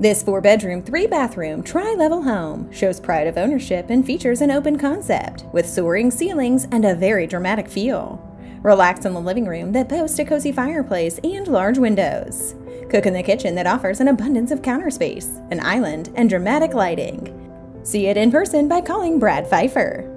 This four bedroom, three bathroom, tri level home shows pride of ownership and features an open concept with soaring ceilings and a very dramatic feel. Relax in the living room that boasts a cozy fireplace and large windows. Cook in the kitchen that offers an abundance of counter space, an island, and dramatic lighting. See it in person by calling Brad Pfeiffer.